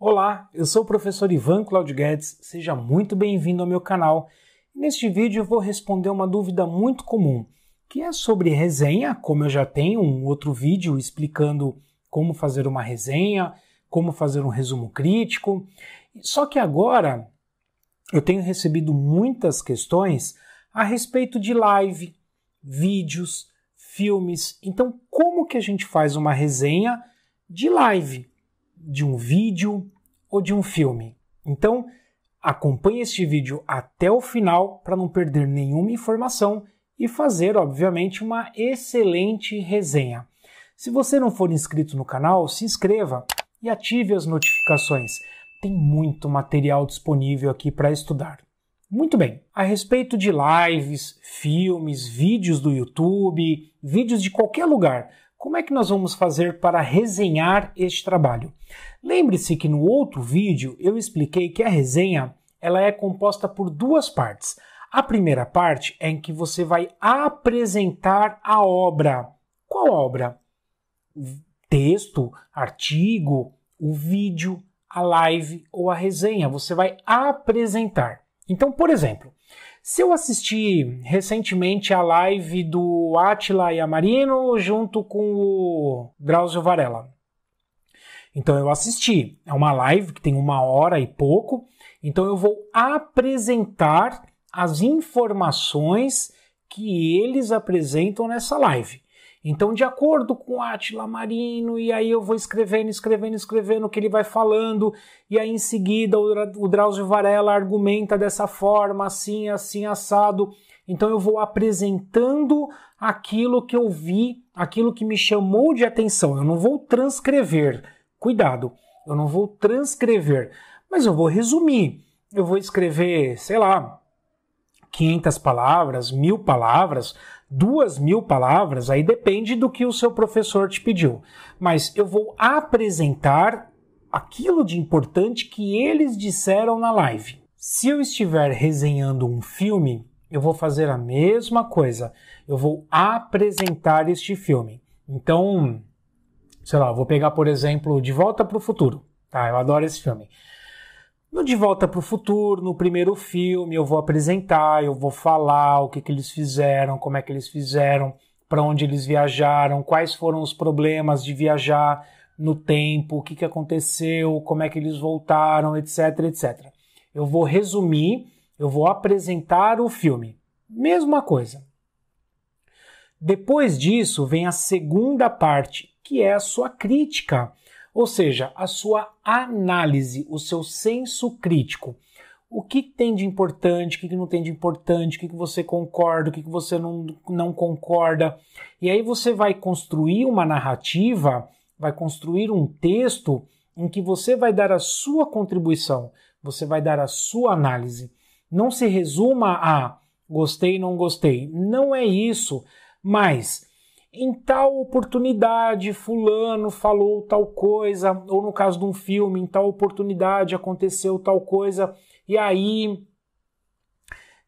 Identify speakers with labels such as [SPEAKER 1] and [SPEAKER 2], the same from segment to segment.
[SPEAKER 1] Olá, eu sou o professor Ivan Claudio Guedes, seja muito bem-vindo ao meu canal. Neste vídeo eu vou responder uma dúvida muito comum, que é sobre resenha, como eu já tenho um outro vídeo explicando como fazer uma resenha, como fazer um resumo crítico. Só que agora eu tenho recebido muitas questões a respeito de live, vídeos, filmes. Então, como que a gente faz uma resenha de live? De um vídeo ou de um filme. Então, acompanhe este vídeo até o final para não perder nenhuma informação e fazer, obviamente, uma excelente resenha. Se você não for inscrito no canal, se inscreva e ative as notificações. Tem muito material disponível aqui para estudar. Muito bem, a respeito de lives, filmes, vídeos do YouTube, vídeos de qualquer lugar, como é que nós vamos fazer para resenhar este trabalho? Lembre-se que no outro vídeo eu expliquei que a resenha ela é composta por duas partes. A primeira parte é em que você vai apresentar a obra. Qual obra? Texto, artigo, o vídeo, a live ou a resenha. Você vai apresentar. Então, por exemplo, se eu assisti recentemente a live do Atila Yamarino junto com o Drauzio Varela. Então eu assisti. É uma live que tem uma hora e pouco. Então eu vou apresentar as informações que eles apresentam nessa live. Então, de acordo com Atila Marino, e aí eu vou escrevendo, escrevendo, escrevendo o que ele vai falando, e aí em seguida o Drauzio Varela argumenta dessa forma, assim, assim, assado. Então eu vou apresentando aquilo que eu vi, aquilo que me chamou de atenção. Eu não vou transcrever. Cuidado, eu não vou transcrever, mas eu vou resumir. Eu vou escrever, sei lá, 500 palavras, mil palavras, duas mil palavras, aí depende do que o seu professor te pediu. Mas eu vou apresentar aquilo de importante que eles disseram na live. Se eu estiver resenhando um filme, eu vou fazer a mesma coisa. Eu vou apresentar este filme. Então, sei lá, vou pegar, por exemplo, De Volta para o Futuro. Tá, eu adoro esse filme. No De Volta para o Futuro, no primeiro filme, eu vou apresentar, eu vou falar o que, que eles fizeram, como é que eles fizeram, para onde eles viajaram, quais foram os problemas de viajar no tempo, o que, que aconteceu, como é que eles voltaram, etc, etc. Eu vou resumir, eu vou apresentar o filme. Mesma coisa. Depois disso vem a segunda parte, que é a sua crítica ou seja, a sua análise, o seu senso crítico. O que tem de importante, o que não tem de importante, o que você concorda, o que você não, não concorda. E aí você vai construir uma narrativa, vai construir um texto em que você vai dar a sua contribuição, você vai dar a sua análise. Não se resuma a gostei, não gostei. Não é isso, mas em tal oportunidade fulano falou tal coisa, ou no caso de um filme, em tal oportunidade aconteceu tal coisa, e aí,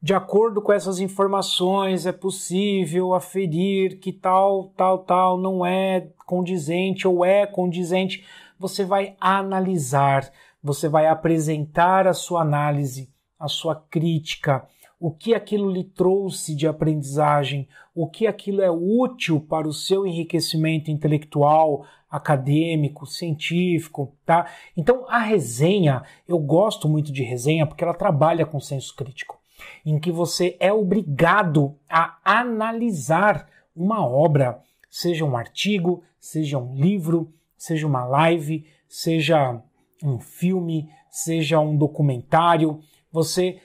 [SPEAKER 1] de acordo com essas informações, é possível aferir que tal, tal, tal não é condizente ou é condizente. Você vai analisar, você vai apresentar a sua análise, a sua crítica o que aquilo lhe trouxe de aprendizagem, o que aquilo é útil para o seu enriquecimento intelectual, acadêmico, científico, tá? Então a resenha, eu gosto muito de resenha porque ela trabalha com senso crítico, em que você é obrigado a analisar uma obra, seja um artigo, seja um livro, seja uma live, seja um filme, seja um documentário, você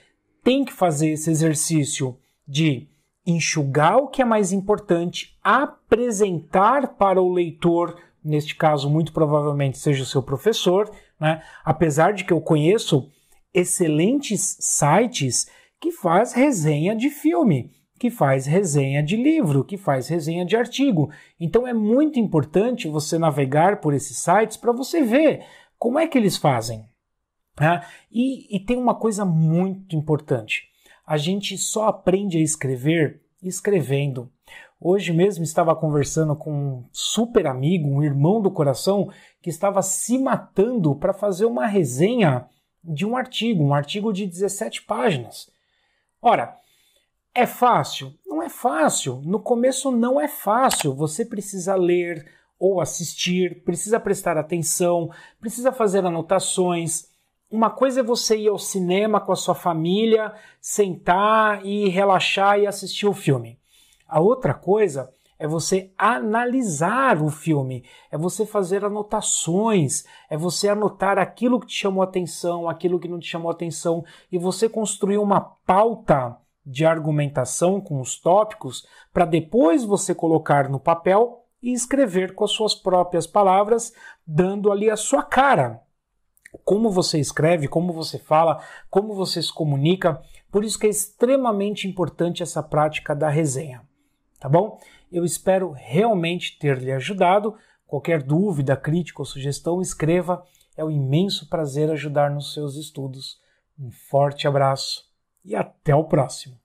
[SPEAKER 1] tem que fazer esse exercício de enxugar o que é mais importante, apresentar para o leitor, neste caso, muito provavelmente seja o seu professor, né? apesar de que eu conheço excelentes sites que faz resenha de filme, que faz resenha de livro, que faz resenha de artigo. Então é muito importante você navegar por esses sites para você ver como é que eles fazem. Né? E, e tem uma coisa muito importante: a gente só aprende a escrever escrevendo. Hoje mesmo estava conversando com um super amigo, um irmão do coração, que estava se matando para fazer uma resenha de um artigo, um artigo de 17 páginas. Ora, é fácil? Não é fácil. No começo não é fácil. Você precisa ler ou assistir, precisa prestar atenção, precisa fazer anotações. Uma coisa é você ir ao cinema com a sua família, sentar e relaxar e assistir o filme. A outra coisa é você analisar o filme, é você fazer anotações, é você anotar aquilo que te chamou atenção, aquilo que não te chamou atenção e você construir uma pauta de argumentação com os tópicos para depois você colocar no papel e escrever com as suas próprias palavras, dando ali a sua cara. Como você escreve, como você fala, como você se comunica. Por isso que é extremamente importante essa prática da resenha. Tá bom? Eu espero realmente ter lhe ajudado. Qualquer dúvida, crítica ou sugestão, escreva. É um imenso prazer ajudar nos seus estudos. Um forte abraço e até o próximo.